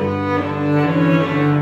Música